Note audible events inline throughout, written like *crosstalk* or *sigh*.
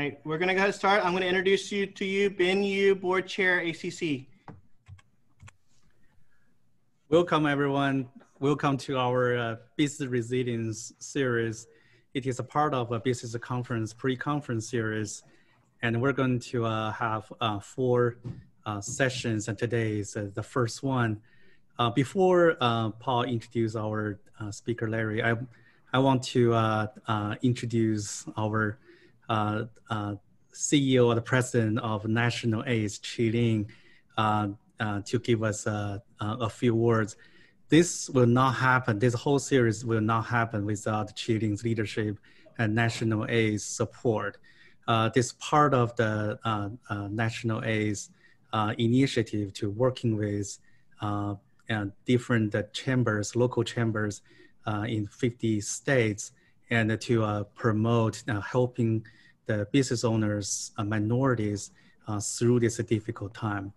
right, we're gonna go ahead and start. I'm gonna introduce you to you, Ben Yu, Board Chair, ACC. Welcome everyone. Welcome to our uh, Business Resilience series. It is a part of a business conference, pre-conference series. And we're going to uh, have uh, four uh, sessions and today is uh, the first one. Uh, before Paul introduce our speaker, Larry, I, I want to introduce our Uh, uh, CEO or the president of National ACE, Chiling, uh, uh, to give us a few words. This will not happen. This whole series will not happen without Chiling's leadership and National ACE support. this part of the National ACE initiative to working with different chambers, local chambers in 50 states, and to uh, promote uh, helping the business owners, uh, minorities uh, through this difficult time.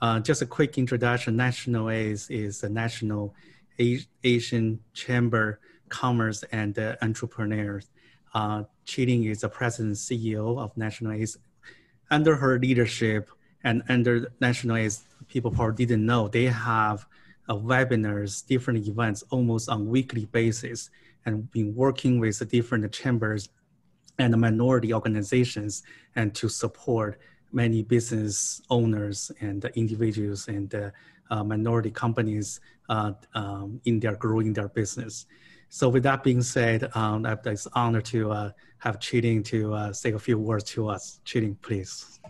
Uh, just a quick introduction, National ACE is the National Asian Chamber Commerce and Entrepreneurs. Uh, Chiling is the president CEO of National ACE. Under her leadership and under National ACE, people probably didn't know, they have uh, webinars, different events almost on weekly basis and been working with the different chambers and minority organizations and to support many business owners and individuals and uh, uh, minority companies uh, um, in their growing their business. So with that being said, um, it's an honor to uh, have Chiling to uh, say a few words to us. Chiling, please.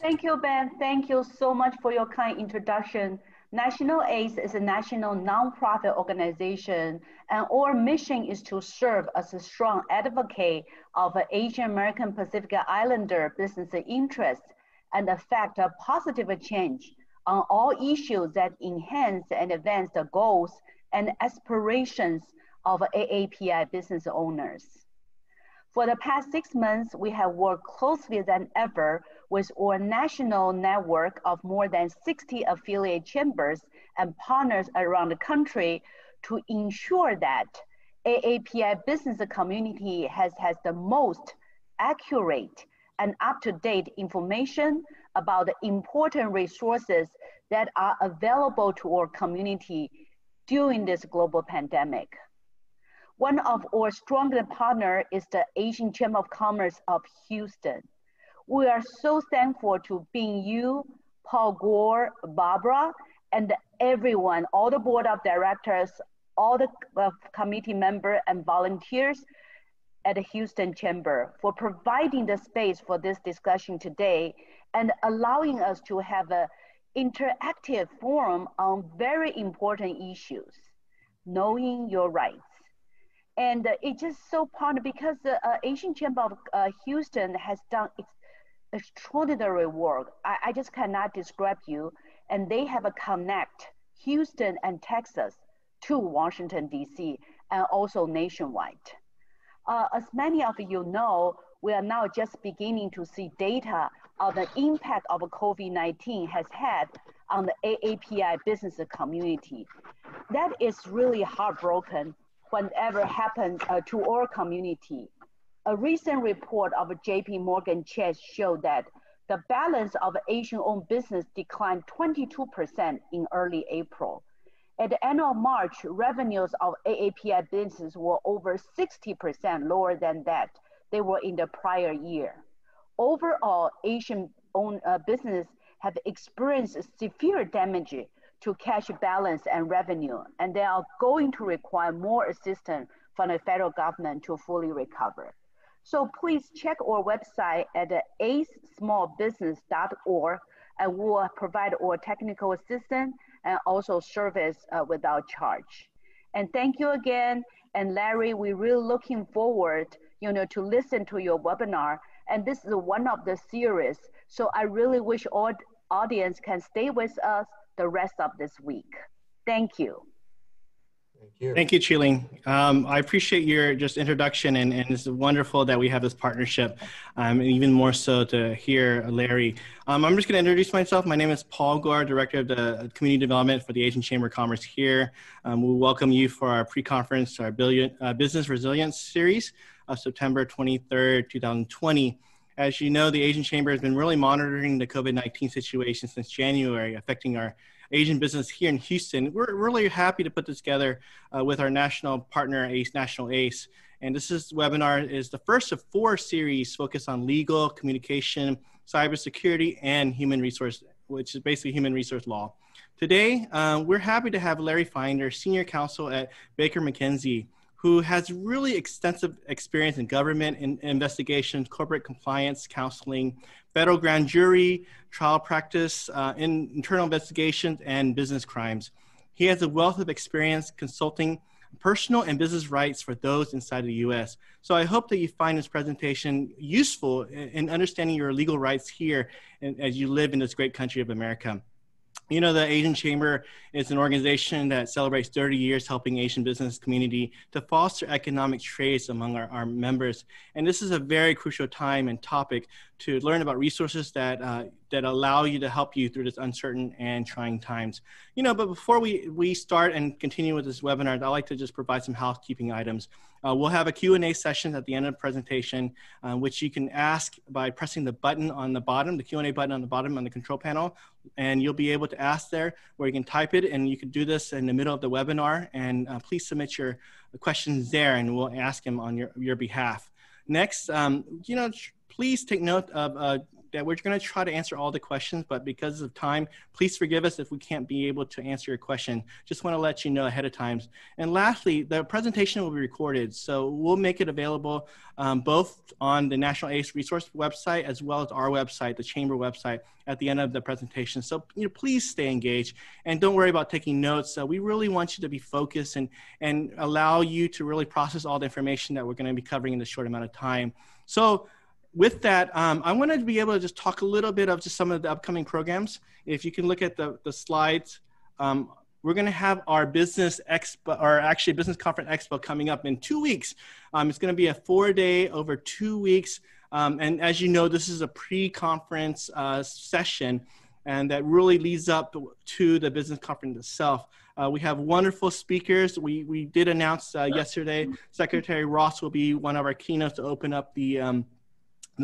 Thank you, Ben. Thank you so much for your kind introduction. National ACE is a national nonprofit organization, and our mission is to serve as a strong advocate of Asian American Pacific Islander business interests and affect a positive change on all issues that enhance and advance the goals and aspirations of AAPI business owners. For the past six months, we have worked closely than ever with our national network of more than 60 affiliate chambers and partners around the country to ensure that AAPI business community has, has the most accurate and up-to-date information about the important resources that are available to our community during this global pandemic. One of our strongest partners is the Asian Chamber of Commerce of Houston. We are so thankful to Ben Yu, Paul Gore, Barbara, and everyone, all the board of directors, all the uh, committee member and volunteers at the Houston Chamber for providing the space for this discussion today and allowing us to have an interactive forum on very important issues, knowing your rights. And uh, it's just so part because the uh, Asian Chamber of uh, Houston has done extraordinary work. I, I just cannot describe you. And they have a connect Houston and Texas to Washington, D.C., and also nationwide. Uh, as many of you know, we are now just beginning to see data of the impact of COVID-19 has had on the AAPI business community. That is really heartbroken whenever happens uh, to our community. A recent report of JP Morgan Chase showed that the balance of Asian-owned business declined 22% in early April. At the end of March, revenues of AAPI business were over 60% lower than that they were in the prior year. Overall, Asian-owned uh, business have experienced severe damage to cash balance and revenue, and they are going to require more assistance from the federal government to fully recover. So please check our website at acesmallbusiness.org and we'll provide our technical assistance and also service uh, without charge. And thank you again. And Larry, we're really looking forward, you know, to listen to your webinar. And this is one of the series. So I really wish all audience can stay with us the rest of this week. Thank you. Thank you. Thank you, Chiling. Um, I appreciate your just introduction, and, and it's wonderful that we have this partnership, um, and even more so to hear Larry. Um, I'm just going to introduce myself. My name is Paul Gore, Director of the Community Development for the Asian Chamber of Commerce here. Um, we welcome you for our pre-conference, our billion, uh, Business Resilience Series of September 23rd, 2020. As you know, the Asian Chamber has been really monitoring the COVID 19 situation since January, affecting our Asian business here in Houston. We're really happy to put this together uh, with our national partner, ACE National ACE. And this is webinar is the first of four series focused on legal, communication, cybersecurity, and human resource, which is basically human resource law. Today, uh, we're happy to have Larry Finder, Senior Counsel at Baker McKenzie, who has really extensive experience in government in, investigations, corporate compliance, counseling, federal grand jury, trial practice, uh, in internal investigations, and business crimes. He has a wealth of experience consulting personal and business rights for those inside the US. So I hope that you find this presentation useful in understanding your legal rights here as you live in this great country of America. You know, the Asian Chamber is an organization that celebrates 30 years helping Asian business community to foster economic trades among our, our members. And this is a very crucial time and topic to learn about resources that, uh, that allow you to help you through this uncertain and trying times. You know, but before we, we start and continue with this webinar, I'd like to just provide some housekeeping items. Uh, we'll have a Q&A session at the end of the presentation, uh, which you can ask by pressing the button on the bottom, the Q&A button on the bottom on the control panel, and you'll be able to ask there where you can type it, and you can do this in the middle of the webinar, and uh, please submit your questions there, and we'll ask them on your, your behalf. Next, um, you know, please take note of uh, that we're going to try to answer all the questions, but because of time, please forgive us if we can't be able to answer your question. Just want to let you know ahead of time. And lastly, the presentation will be recorded, so we'll make it available um, both on the National ACE Resource website as well as our website, the Chamber website, at the end of the presentation. So you know, please stay engaged and don't worry about taking notes. So we really want you to be focused and, and allow you to really process all the information that we're going to be covering in this short amount of time. So with that, um, I wanted to be able to just talk a little bit of just some of the upcoming programs. If you can look at the, the slides, um, we're going to have our business expo, or actually business conference expo coming up in two weeks. Um, it's going to be a four day over two weeks. Um, and as you know, this is a pre-conference uh, session and that really leads up to the business conference itself. Uh, we have wonderful speakers. We, we did announce uh, yesterday, Secretary Ross will be one of our keynotes to open up the um,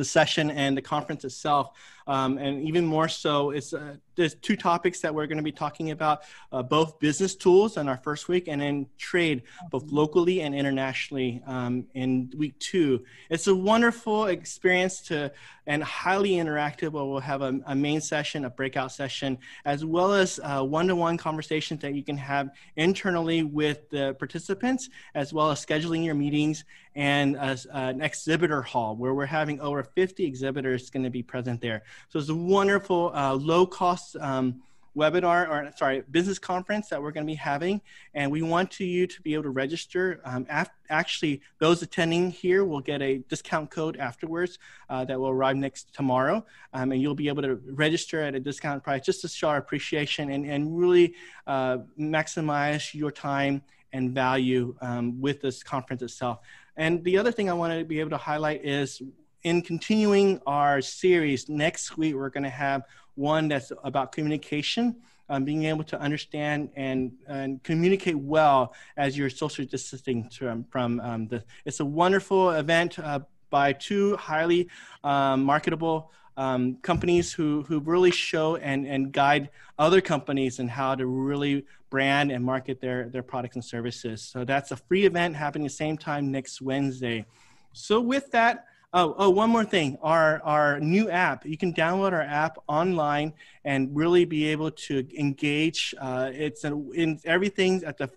the session and the conference itself. Um, and even more so, it's, uh, there's two topics that we're going to be talking about, uh, both business tools in our first week and then trade, both locally and internationally um, in week two. It's a wonderful experience to and highly interactive where we'll have a, a main session, a breakout session, as well as uh, one-to-one conversations that you can have internally with the participants, as well as scheduling your meetings and uh, an exhibitor hall where we're having over 50 exhibitors going to be present there. So it's a wonderful uh, low cost um, webinar or sorry business conference that we're going to be having. And we want you to be able to register. Um, actually those attending here will get a discount code afterwards uh, that will arrive next tomorrow. Um, and you'll be able to register at a discount price just to show our appreciation and, and really uh, maximize your time and value um, with this conference itself. And the other thing i want to be able to highlight is in continuing our series, next week we're going to have one that's about communication, um, being able to understand and, and communicate well as you're social distancing from, from um, the. It's a wonderful event uh, by two highly um, marketable um, companies who, who really show and, and guide other companies in how to really brand and market their, their products and services. So that's a free event happening the same time next Wednesday. So with that, Oh, oh, one more thing. Our our new app. You can download our app online and really be able to engage. Uh, it's in everything's at the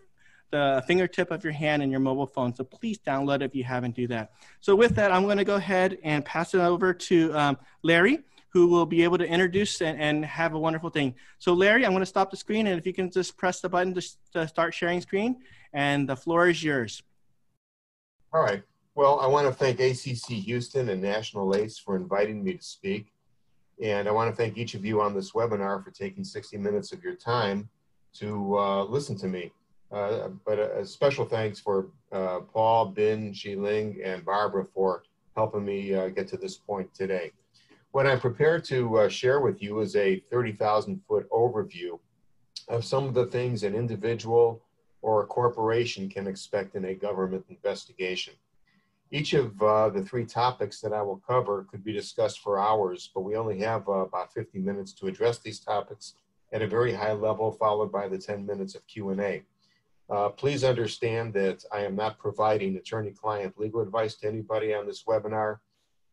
the fingertip of your hand and your mobile phone. So please download if you haven't do that. So with that, I'm going to go ahead and pass it over to um, Larry, who will be able to introduce and, and, have a wonderful thing. So Larry, I'm going to stop the screen, and if you can just press the button to, to start sharing screen, and the floor is yours. All right. Well, I want to thank ACC Houston and National ACE for inviting me to speak. And I want to thank each of you on this webinar for taking 60 minutes of your time to uh, listen to me. Uh, but a, a, special thanks for uh, Paul, Bin, Chiling, and Barbara for helping me uh, get to this point today. What I'm prepared to uh, share with you is a 30,000 foot overview of some of the things an individual or a corporation can expect in a government investigation. Each of uh, the three topics that I will cover could be discussed for hours, but we only have uh, about 50 minutes to address these topics at a very high level, followed by the 10 minutes of Q&A. Uh, please understand that I am not providing attorney-client legal advice to anybody on this webinar.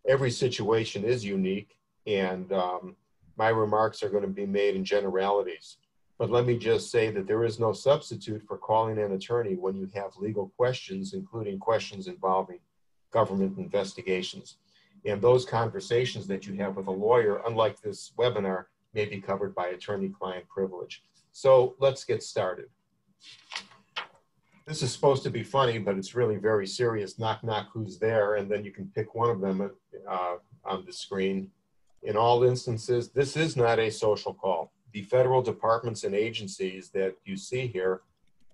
Every situation is unique, and um, my remarks are going to be made in generalities. But let me just say that there is no substitute for calling an attorney when you have legal questions, including questions involving government investigations. And those conversations that you have with a lawyer, unlike this webinar, may be covered by attorney-client privilege. So let's get started. This is supposed to be funny, but it's really very serious. Knock, knock, who's there? And then you can pick one of them uh, on the screen. In all instances, this is not a social call the federal departments and agencies that you see here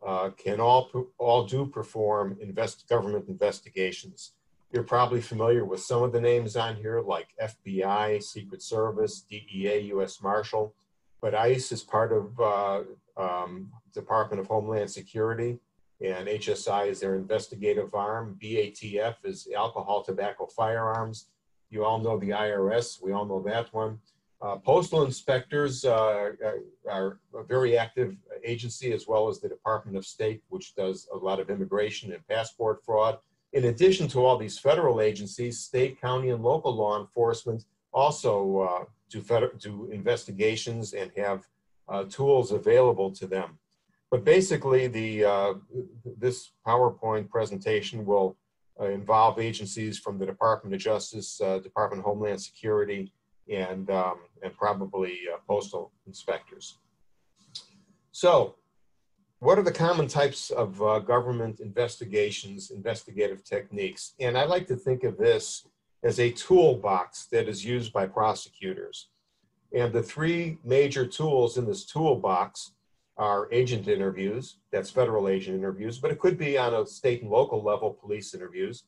uh, can all, all do perform invest, government investigations. You're probably familiar with some of the names on here like FBI, Secret Service, DEA, US Marshal, but ICE is part of uh, um, Department of Homeland Security and HSI is their investigative arm. BATF is alcohol, tobacco, firearms. You all know the IRS, we all know that one. Uh, postal inspectors uh, are a very active agency, as well as the Department of State, which does a lot of immigration and passport fraud. In addition to all these federal agencies, state, county, and local law enforcement also uh, do, do investigations and have uh, tools available to them. But basically, the, uh, this PowerPoint presentation will uh, involve agencies from the Department of Justice, Department of Homeland Security, and, um, and probably uh, postal inspectors. So what are the common types of uh, government investigations, investigative techniques? And I like to think of this as a toolbox that is used by prosecutors. And the three major tools in this toolbox are agent interviews, that's federal agent interviews, but it could be on a state and local level police interviews,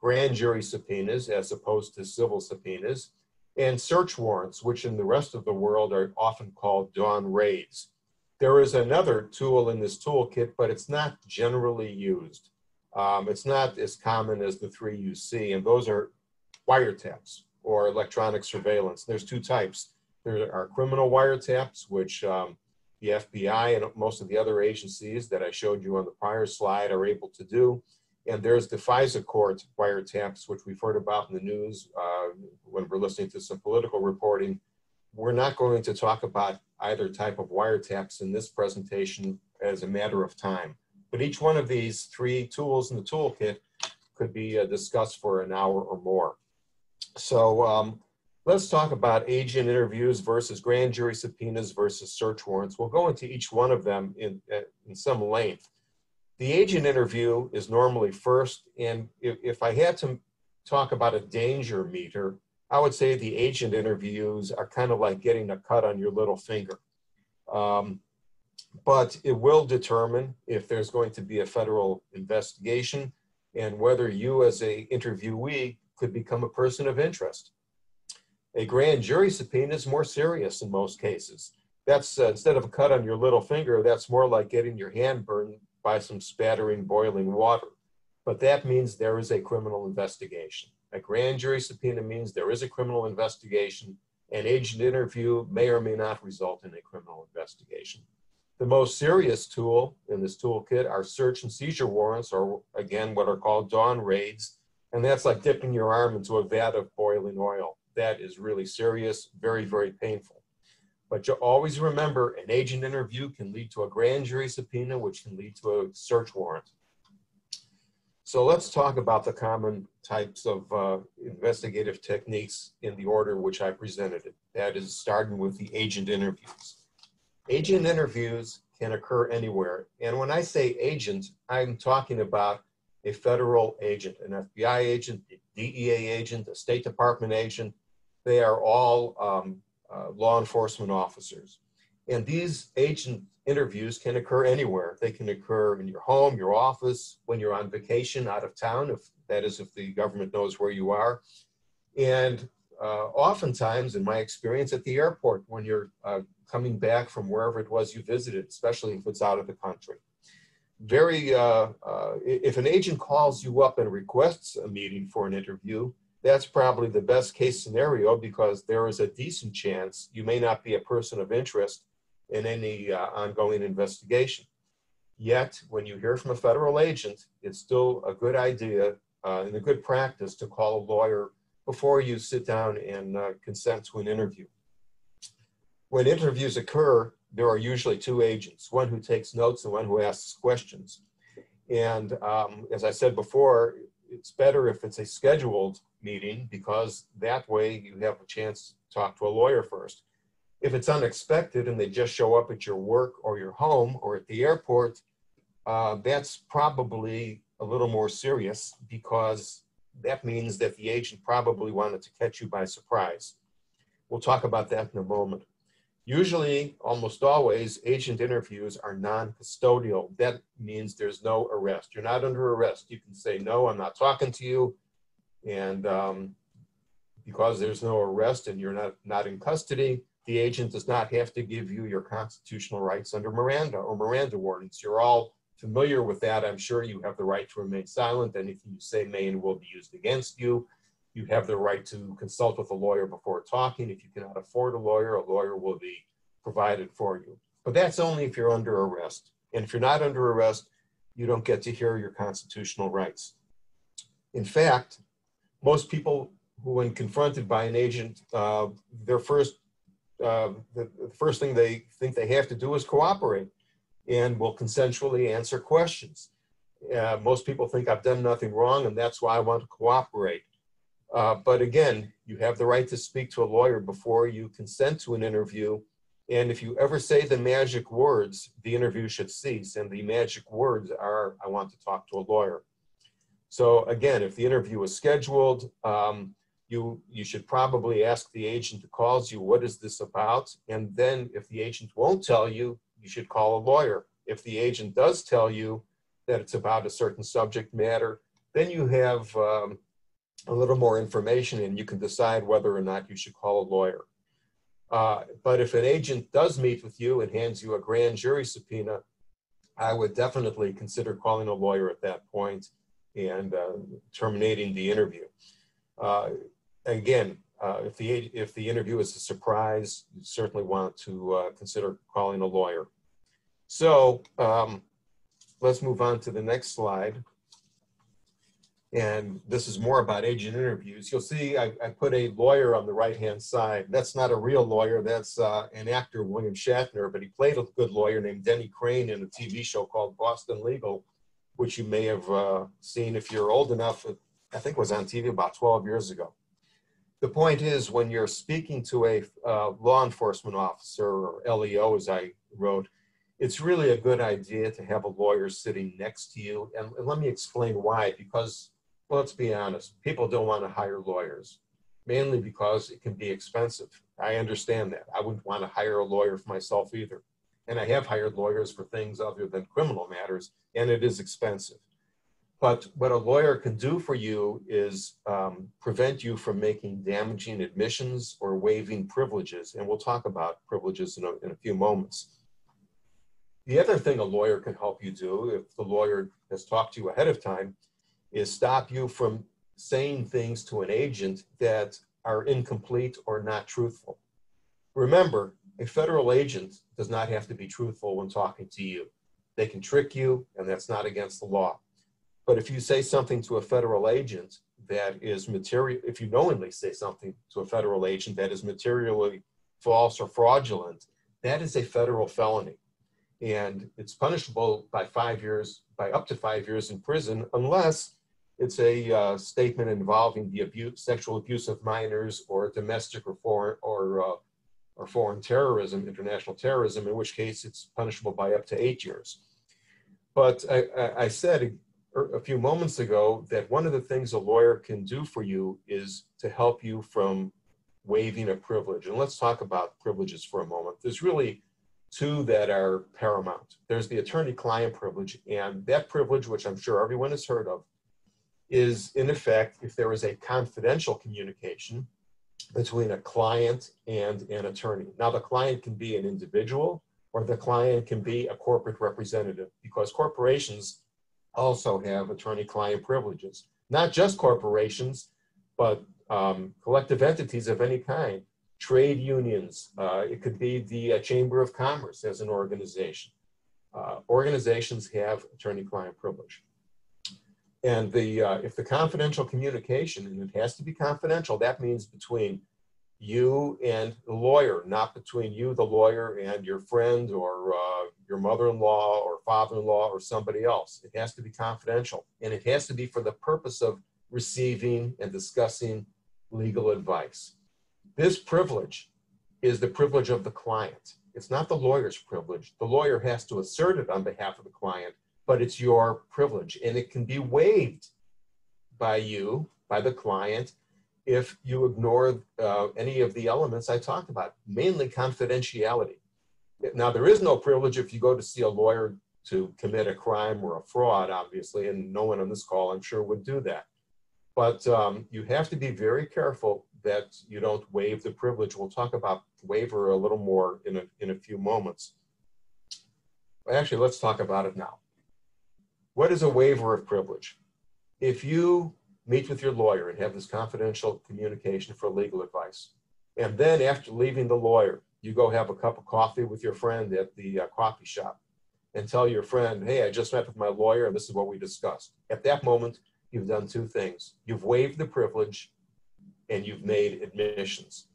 grand jury subpoenas as opposed to civil subpoenas, and search warrants, which in the rest of the world are often called dawn raids. There is another tool in this toolkit, but it's not generally used. Um, it's not as common as the three you see, and those are wiretaps or electronic surveillance. There's two types. There are criminal wiretaps, which um, the FBI and most of the other agencies that I showed you on the prior slide are able to do. And there's the FISA court wiretaps, which we've heard about in the news uh, when we're listening to some political reporting. We're not going to talk about either type of wiretaps in this presentation as a matter of time. But each one of these three tools in the toolkit could be uh, discussed for an hour or more. So um, let's talk about agent interviews versus grand jury subpoenas versus search warrants. We'll go into each one of them in, uh, in some length. The agent interview is normally first, and if, if I had to talk about a danger meter, I would say the agent interviews are kind of like getting a cut on your little finger. Um, but it will determine if there's going to be a federal investigation and whether you as a interviewee could become a person of interest. A grand jury subpoena is more serious in most cases. That's uh, instead of a cut on your little finger, that's more like getting your hand burned by some spattering boiling water. But that means there is a criminal investigation. A grand jury subpoena means there is a criminal investigation. An agent interview may or may not result in a criminal investigation. The most serious tool in this toolkit are search and seizure warrants, or again, what are called dawn raids. And that's like dipping your arm into a vat of boiling oil. That is really serious, very, very painful. But you always remember an agent interview can lead to a grand jury subpoena, which can lead to a search warrant. So let's talk about the common types of uh, investigative techniques in the order which I presented it. That is starting with the agent interviews. Agent interviews can occur anywhere. And when I say agent, I'm talking about a federal agent, an FBI agent, a DEA agent, a State Department agent. They are all um, uh, law enforcement officers. And these agent interviews can occur anywhere. They can occur in your home, your office, when you're on vacation out of town, if that is, if the government knows where you are. And uh, oftentimes, in my experience, at the airport when you're uh, coming back from wherever it was you visited, especially if it's out of the country. very, uh, uh, if an agent calls you up and requests a meeting for an interview, that's probably the best case scenario because there is a decent chance you may not be a person of interest in any uh, ongoing investigation. Yet, when you hear from a federal agent, it's still a good idea uh, and a good practice to call a lawyer before you sit down and uh, consent to an interview. When interviews occur, there are usually two agents, one who takes notes and one who asks questions. And um, as I said before, it's better if it's a scheduled meeting because that way you have a chance to talk to a lawyer first. If it's unexpected and they just show up at your work or your home or at the airport, uh, that's probably a little more serious because that means that the agent probably wanted to catch you by surprise. We'll talk about that in a moment. Usually, almost always, agent interviews are non-custodial. That means there's no arrest. You're not under arrest. You can say, no, I'm not talking to you. And um, because there's no arrest and you're not, not in custody, the agent does not have to give you your constitutional rights under Miranda or Miranda warnings. You're all familiar with that. I'm sure you have the right to remain silent. Anything you say may and will be used against you. You have the right to consult with a lawyer before talking. If you cannot afford a lawyer, a lawyer will be provided for you. But that's only if you're under arrest. And if you're not under arrest, you don't get to hear your constitutional rights. In fact, most people who, when confronted by an agent, uh, their first, uh, the, first thing they think they have to do is cooperate and will consensually answer questions. Uh, most people think I've done nothing wrong and that's why I want to cooperate. Uh, but again, you have the right to speak to a lawyer before you consent to an interview. And if you ever say the magic words, the interview should cease. And the magic words are, I want to talk to a lawyer. So again, if the interview is scheduled, um, you, you should probably ask the agent who calls you, what is this about? And then if the agent won't tell you, you should call a lawyer. If the agent does tell you that it's about a certain subject matter, then you have um, a little more information and you can decide whether or not you should call a lawyer. Uh, but if an agent does meet with you and hands you a grand jury subpoena, I would definitely consider calling a lawyer at that point and uh, terminating the interview. Uh, again, uh, if the if the interview is a surprise, you certainly want to uh, consider calling a lawyer. So um, let's move on to the next slide and this is more about agent interviews. You'll see I, I put a lawyer on the right-hand side. That's not a real lawyer. That's uh, an actor, William Shatner, but he played a good lawyer named Denny Crane in a TV show called Boston Legal, which you may have uh, seen if you're old enough. I think was on TV about 12 years ago. The point is when you're speaking to a uh, law enforcement officer or LEO, as I wrote, it's really a good idea to have a lawyer sitting next to you. And, and let me explain why, because well, let's be honest. People don't want to hire lawyers, mainly because it can be expensive. I understand that. I wouldn't want to hire a lawyer for myself either. And I have hired lawyers for things other than criminal matters, and it is expensive. But what a lawyer can do for you is um, prevent you from making damaging admissions or waiving privileges. And we'll talk about privileges in a, in a few moments. The other thing a lawyer can help you do, if the lawyer has talked to you ahead of time, is stop you from saying things to an agent that are incomplete or not truthful. Remember, a federal agent does not have to be truthful when talking to you. They can trick you, and that's not against the law. But if you say something to a federal agent that is material, if you knowingly say something to a federal agent that is materially false or fraudulent, that is a federal felony. And it's punishable by five years, by up to five years in prison, unless it's a uh, statement involving the abuse, sexual abuse of minors or domestic or foreign or, uh, or foreign terrorism, international terrorism, in which case it's punishable by up to eight years. But I, I said a few moments ago that one of the things a lawyer can do for you is to help you from waiving a privilege. And let's talk about privileges for a moment. There's really two that are paramount. There's the attorney-client privilege, and that privilege, which I'm sure everyone has heard of, is in effect if there is a confidential communication between a client and an attorney. Now, the client can be an individual or the client can be a corporate representative because corporations also have attorney-client privileges. Not just corporations, but um, collective entities of any kind, trade unions. Uh, it could be the uh, Chamber of Commerce as an organization. Uh, organizations have attorney-client privilege. And the uh, if the confidential communication, and it has to be confidential, that means between you and the lawyer, not between you, the lawyer, and your friend or uh, your mother-in-law or father-in-law or somebody else. It has to be confidential, and it has to be for the purpose of receiving and discussing legal advice. This privilege is the privilege of the client. It's not the lawyer's privilege. The lawyer has to assert it on behalf of the client, but it's your privilege, and it can be waived by you, by the client, if you ignore uh, any of the elements I talked about, mainly confidentiality. Now, there is no privilege if you go to see a lawyer to commit a crime or a fraud, obviously, and no one on this call, I'm sure, would do that. But um, you have to be very careful that you don't waive the privilege. We'll talk about waiver a little more in a, in a few moments. Actually, let's talk about it now. What is a waiver of privilege? If you meet with your lawyer and have this confidential communication for legal advice. And then after leaving the lawyer, you go have a cup of coffee with your friend at the uh, coffee shop and tell your friend, hey, I just met with my lawyer and this is what we discussed. At that moment, you've done two things. You've waived the privilege and you've made admissions.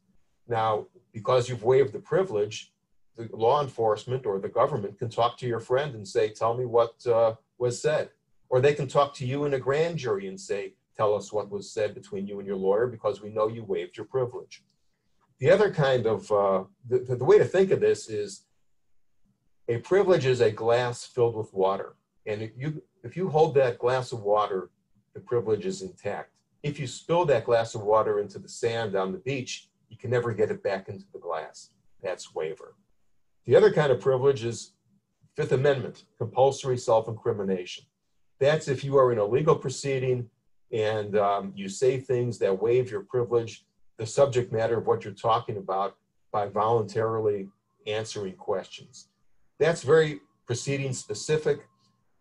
Now, because you've waived the privilege, the law enforcement or the government can talk to your friend and say, tell me what uh, was said. Or they can talk to you in a grand jury and say, tell us what was said between you and your lawyer because we know you waived your privilege. The other kind of, uh, the, the way to think of this is a privilege is a glass filled with water. And if you, if you hold that glass of water, the privilege is intact. If you spill that glass of water into the sand on the beach, you can never get it back into the glass. That's waiver. The other kind of privilege is Fifth Amendment, compulsory self incrimination. That's if you are in a legal proceeding and um, you say things that waive your privilege, the subject matter of what you're talking about by voluntarily answering questions. That's very proceeding specific,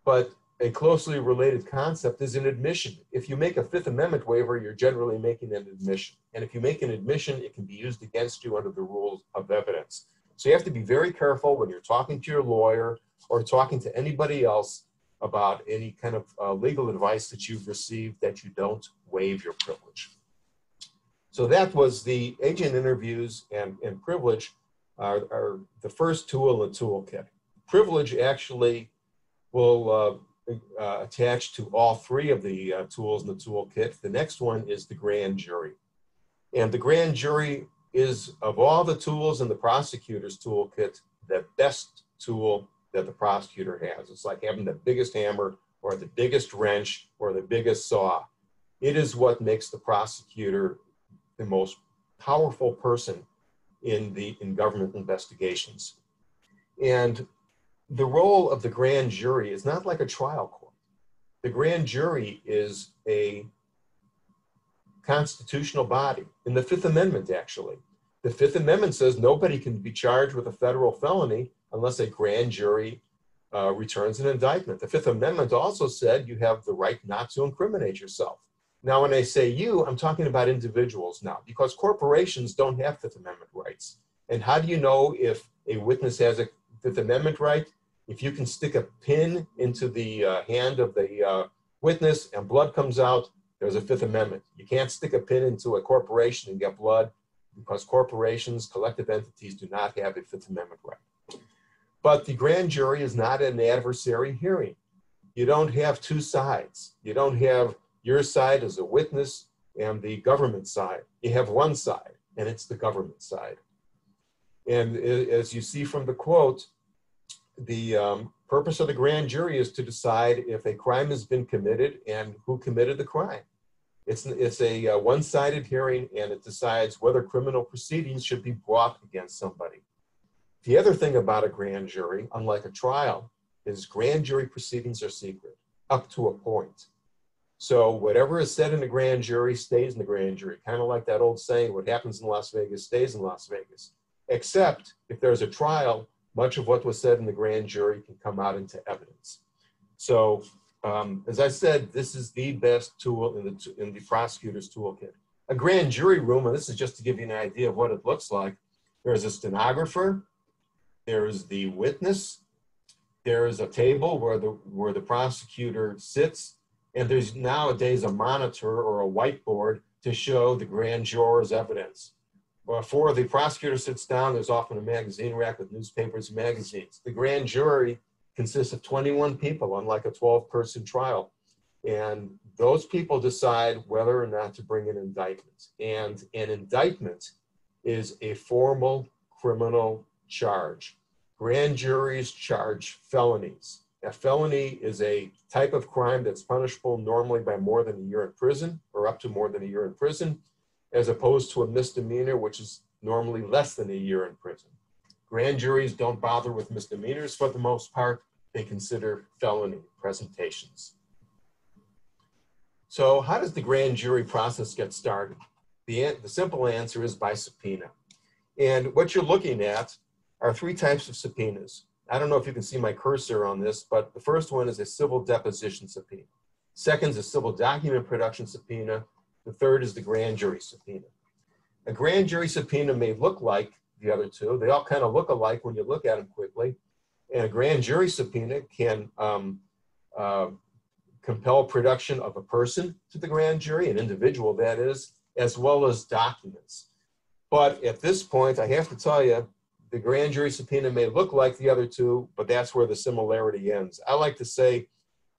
but a closely related concept is an admission. If you make a Fifth Amendment waiver, you're generally making an admission. And if you make an admission, it can be used against you under the rules of evidence. So you have to be very careful when you're talking to your lawyer or talking to anybody else about any kind of uh, legal advice that you've received that you don't waive your privilege. So that was the agent interviews and, and privilege are, are the first tool in the toolkit. Privilege actually will uh, uh, attach to all three of the uh, tools in the toolkit. The next one is the grand jury. And the grand jury is, of all the tools in the prosecutor's toolkit, the best tool that the prosecutor has. It's like having the biggest hammer or the biggest wrench or the biggest saw. It is what makes the prosecutor the most powerful person in the in government investigations. And the role of the grand jury is not like a trial court. The grand jury is a constitutional body in the Fifth Amendment, actually. The Fifth Amendment says nobody can be charged with a federal felony unless a grand jury uh, returns an indictment. The Fifth Amendment also said you have the right not to incriminate yourself. Now, when I say you, I'm talking about individuals now because corporations don't have Fifth Amendment rights. And how do you know if a witness has a Fifth Amendment right? If you can stick a pin into the uh, hand of the uh, witness and blood comes out, there's a Fifth Amendment. You can't stick a pin into a corporation and get blood because corporations, collective entities do not have a Fifth Amendment right. But the grand jury is not an adversary hearing. You don't have two sides. You don't have your side as a witness and the government side. You have one side, and it's the government side. And as you see from the quote, the um, purpose of the grand jury is to decide if a crime has been committed and who committed the crime. It's, it's a uh, one sided hearing and it decides whether criminal proceedings should be brought against somebody. The other thing about a grand jury, unlike a trial, is grand jury proceedings are secret up to a point. So whatever is said in the grand jury stays in the grand jury, kind of like that old saying, what happens in Las Vegas stays in Las Vegas. Except if there's a trial, much of what was said in the grand jury can come out into evidence. So, um, as I said, this is the best tool in the, in the prosecutor's toolkit. A grand jury room, and this is just to give you an idea of what it looks like, there's a stenographer, there's the witness, there is a table where the, where the prosecutor sits, and there's nowadays a monitor or a whiteboard to show the grand juror's evidence. Before the prosecutor sits down, there's often a magazine rack with newspapers and magazines. The grand jury consists of 21 people, unlike a 12 person trial. And those people decide whether or not to bring an indictment. And an indictment is a formal criminal charge. Grand juries charge felonies. A felony is a type of crime that's punishable normally by more than a year in prison or up to more than a year in prison, as opposed to a misdemeanor, which is normally less than a year in prison. Grand juries don't bother with misdemeanors for the most part. They consider felony presentations. So how does the grand jury process get started? The, the simple answer is by subpoena. And what you're looking at are three types of subpoenas. I don't know if you can see my cursor on this, but the first one is a civil deposition subpoena. Second is a civil document production subpoena. The third is the grand jury subpoena. A grand jury subpoena may look like the other two. They all kind of look alike when you look at them quickly. And a grand jury subpoena can um, uh, compel production of a person to the grand jury, an individual that is, as well as documents. But at this point, I have to tell you, the grand jury subpoena may look like the other two, but that's where the similarity ends. I like to say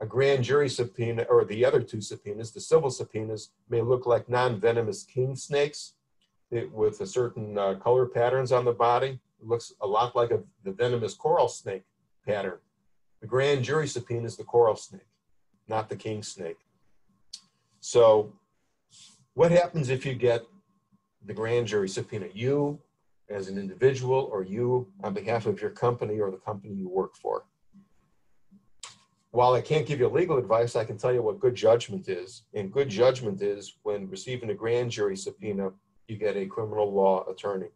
a grand jury subpoena, or the other two subpoenas, the civil subpoenas, may look like non venomous king snakes it, with a certain uh, color patterns on the body. It looks a lot like a, the venomous coral snake pattern. The grand jury subpoena is the coral snake, not the king snake. So, what happens if you get the grand jury subpoena? You as an individual or you on behalf of your company or the company you work for. While I can't give you legal advice, I can tell you what good judgment is. And good judgment is when receiving a grand jury subpoena, you get a criminal law attorney,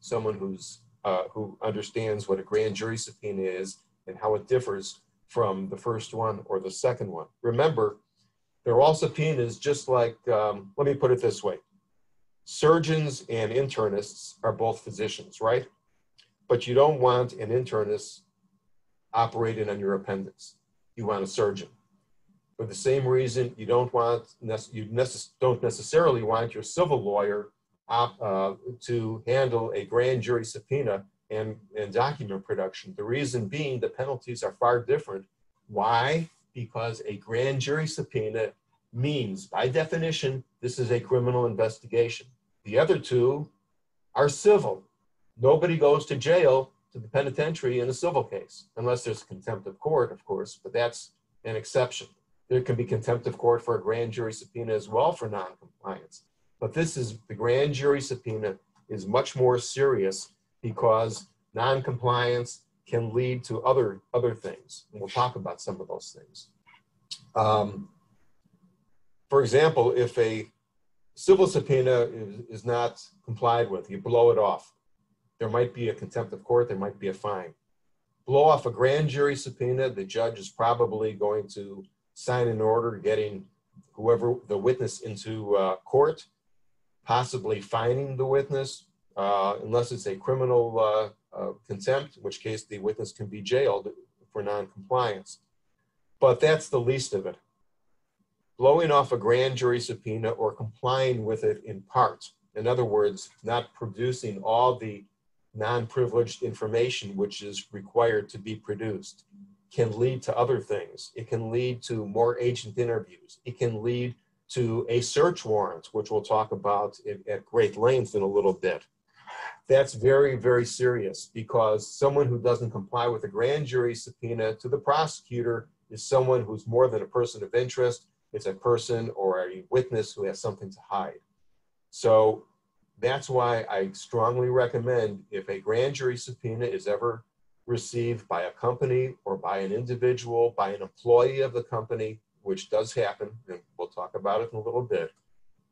someone who's uh, who understands what a grand jury subpoena is and how it differs from the first one or the second one. Remember, they're all subpoenas, just like, um, let me put it this way surgeons and internists are both physicians, right? But you don't want an internist operating on your appendix. You want a surgeon. For the same reason, you don't want you don't necessarily want your civil lawyer uh, to handle a grand jury subpoena and, and document production. The reason being the penalties are far different. Why? Because a grand jury subpoena means, by definition, this is a criminal investigation. The other two are civil. Nobody goes to jail to the penitentiary in a civil case, unless there's contempt of court, of course, but that's an exception. There can be contempt of court for a grand jury subpoena as well for noncompliance. But this is the grand jury subpoena is much more serious because noncompliance can lead to other other things. And we'll talk about some of those things. Um, for example, if a civil subpoena is, is not complied with, you blow it off. There might be a contempt of court, there might be a fine. Blow off a grand jury subpoena, the judge is probably going to sign an order getting whoever the witness into uh, court, possibly fining the witness, uh, unless it's a criminal uh, uh contempt, in which case the witness can be jailed for noncompliance. But that's the least of it blowing off a grand jury subpoena or complying with it in part. In other words, not producing all the non privileged information which is required to be produced can lead to other things. It can lead to more agent interviews. It can lead to a search warrant, which we'll talk about at great length in a little bit. That's very, very serious because someone who doesn't comply with a grand jury subpoena to the prosecutor is someone who's more than a person of interest it's a person or a witness who has something to hide. So that's why I strongly recommend if a grand jury subpoena is ever received by a company or by an individual, by an employee of the company, which does happen, and we'll talk about it in a little bit,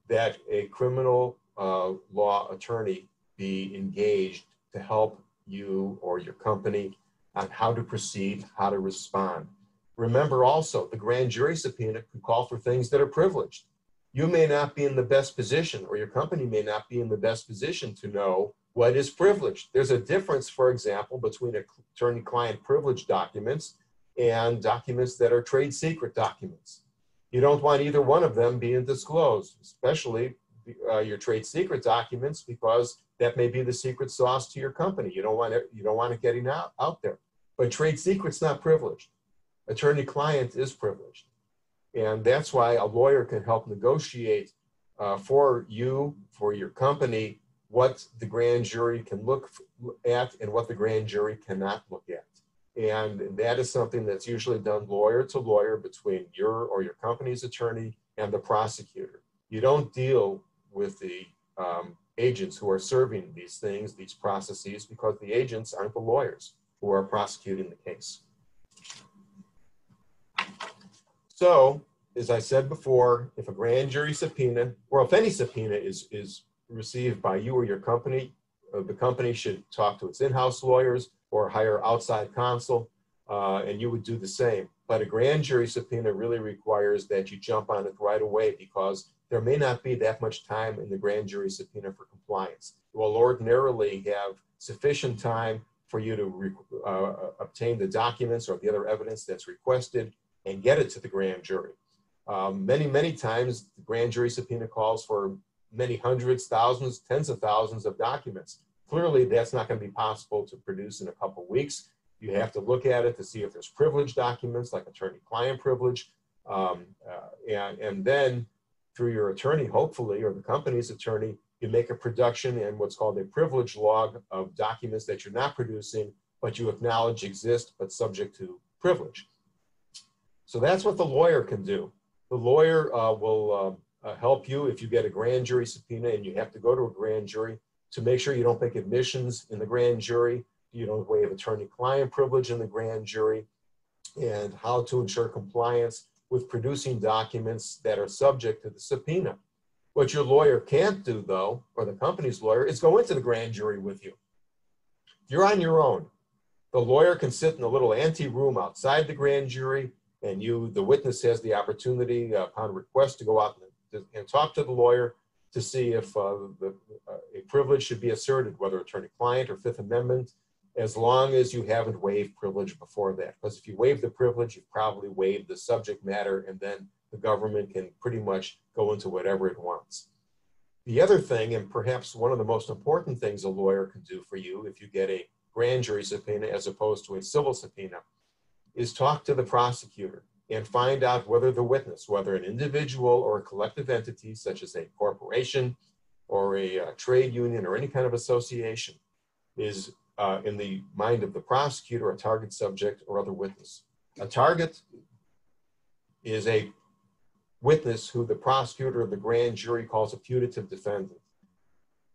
that a criminal uh, law attorney be engaged to help you or your company on how to proceed, how to respond. Remember also, the grand jury subpoena could call for things that are privileged. You may not be in the best position, or your company may not be in the best position to know what is privileged. There's a difference, for example, between attorney client privilege documents and documents that are trade secret documents. You don't want either one of them being disclosed, especially uh, your trade secret documents, because that may be the secret sauce to your company. You don't want it, you don't want it getting out, out there. But trade secret's not privileged. Attorney client is privileged. And that's why a lawyer can help negotiate uh, for you, for your company, what the grand jury can look at and what the grand jury cannot look at. And that is something that's usually done lawyer to lawyer between your or your company's attorney and the prosecutor. You don't deal with the um, agents who are serving these things, these processes, because the agents aren't the lawyers who are prosecuting the case. So, as I said before, if a grand jury subpoena, or if any subpoena is, is received by you or your company, uh, the company should talk to its in-house lawyers or hire outside counsel, uh, and you would do the same. But a grand jury subpoena really requires that you jump on it right away because there may not be that much time in the grand jury subpoena for compliance. You will ordinarily have sufficient time for you to uh, obtain the documents or the other evidence that's requested and get it to the grand jury. Um, many, many times, the grand jury subpoena calls for many hundreds, thousands, tens of thousands of documents. Clearly, that's not going to be possible to produce in a couple weeks. You have to look at it to see if there's privileged documents like attorney-client privilege, um, uh, and, and then through your attorney, hopefully, or the company's attorney, you make a production and what's called a privilege log of documents that you're not producing, but you acknowledge exist, but subject to privilege. So that's what the lawyer can do. The lawyer uh, will uh, uh, help you if you get a grand jury subpoena and you have to go to a grand jury to make sure you don't make admissions in the grand jury, you don't waive attorney-client privilege in the grand jury, and how to ensure compliance with producing documents that are subject to the subpoena. What your lawyer can't do, though, or the company's lawyer, is go into the grand jury with you. You're on your own. The lawyer can sit in a little ante room outside the grand jury, and you, the witness, has the opportunity uh, upon request to go out and, and talk to the lawyer to see if uh, the, uh, a privilege should be asserted, whether attorney-client or Fifth Amendment, as long as you haven't waived privilege before that. Because if you waive the privilege, you've probably waived the subject matter, and then the government can pretty much go into whatever it wants. The other thing, and perhaps one of the most important things a lawyer can do for you if you get a grand jury subpoena as opposed to a civil subpoena, is talk to the prosecutor and find out whether the witness, whether an individual or a collective entity, such as a corporation or a uh, trade union or any kind of association, is uh, in the mind of the prosecutor a target subject or other witness. A target is a witness who the prosecutor or the grand jury calls a putative defendant.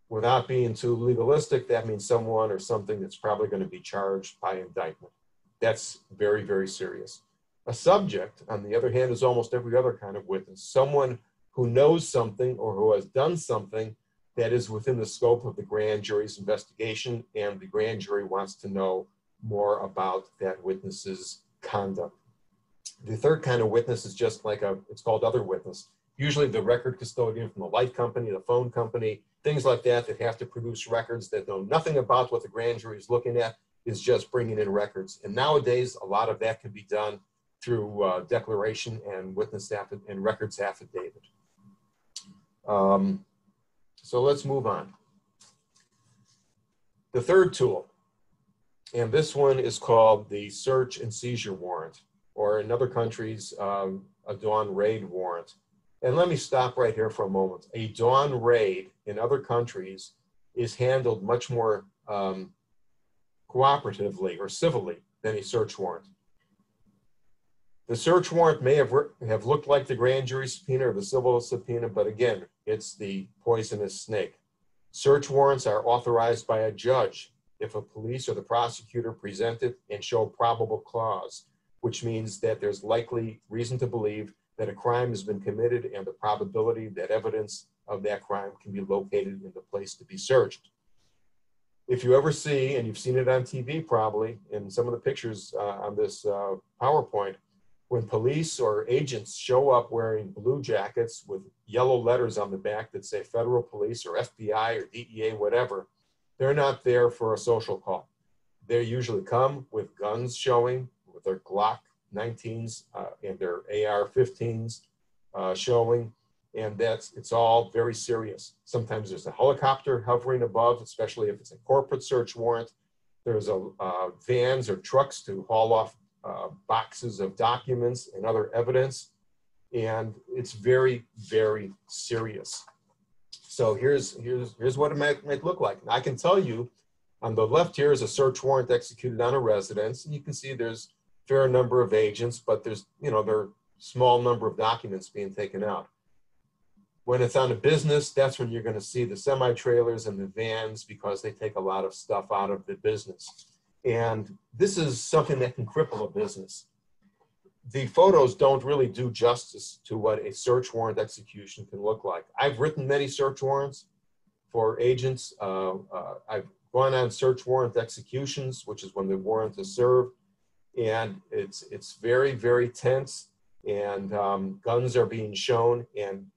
Without being too legalistic, that means someone or something that's probably going to be charged by indictment. That's very, very serious. A subject, on the other hand, is almost every other kind of witness, someone who knows something or who has done something that is within the scope of the grand jury's investigation, and the grand jury wants to know more about that witness's conduct. The third kind of witness is just like a, it's called other witness. Usually the record custodian from the light company, the phone company, things like that that have to produce records that know nothing about what the grand jury is looking at is just bringing in records. And nowadays, a lot of that can be done through uh, declaration and witness affidavit and records affidavit. Um, so let's move on. The third tool, and this one is called the search and seizure warrant, or in other countries, um, a dawn raid warrant. And let me stop right here for a moment. A dawn raid in other countries is handled much more um, cooperatively or civilly than a search warrant. The search warrant may have, have looked like the grand jury subpoena or the civil subpoena, but again, it's the poisonous snake. Search warrants are authorized by a judge if a police or the prosecutor present it and show probable cause, which means that there's likely reason to believe that a crime has been committed and the probability that evidence of that crime can be located in the place to be searched. If you ever see, and you've seen it on TV probably, in some of the pictures uh, on this uh, PowerPoint, when police or agents show up wearing blue jackets with yellow letters on the back that say federal police or FBI or DEA, whatever, they're not there for a social call. They usually come with guns showing, with their Glock 19s uh, and their AR 15s uh, showing, and that's it's all very serious. Sometimes there's a helicopter hovering above, especially if it's a corporate search warrant. There's a uh, vans or trucks to haul off uh, boxes of documents and other evidence, and it's very, very serious. So here's here's here's what it might, might look like. I can tell you, on the left here is a search warrant executed on a residence, and you can see there's fair number of agents, but there's you know there are small number of documents being taken out. When it's on a business, that's when you're going to see the semi trailers and the vans because they take a lot of stuff out of the business. And this is something that can cripple a business. The photos don't really do justice to what a search warrant execution can look like. I've written many search warrants for agents. Uh, uh, I've gone on search warrant executions, which is when the warrant is served, and it's it's very very tense. And um, guns are being shown, and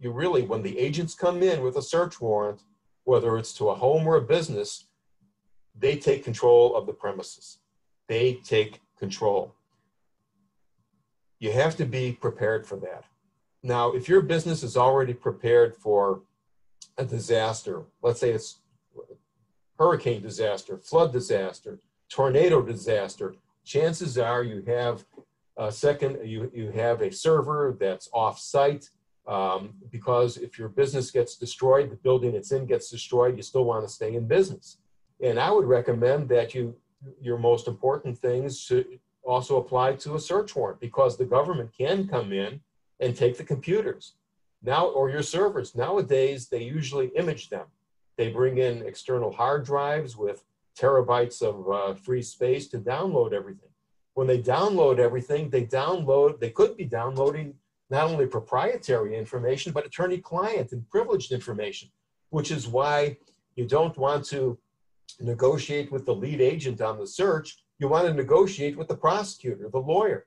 you really, when the agents come in with a search warrant, whether it's to a home or a business, they take control of the premises. They take control. You have to be prepared for that. Now, if your business is already prepared for a disaster, let's say it's hurricane disaster, flood disaster, tornado disaster, chances are you have a second, you, you have a server that's off site um, because if your business gets destroyed, the building it's in gets destroyed, you still want to stay in business. And I would recommend that you your most important things should also apply to a search warrant because the government can come in and take the computers now or your servers. Nowadays, they usually image them. They bring in external hard drives with terabytes of uh, free space to download everything. When they download everything, they download, they could be downloading not only proprietary information, but attorney client and privileged information, which is why you don't want to negotiate with the lead agent on the search, you want to negotiate with the prosecutor, the lawyer,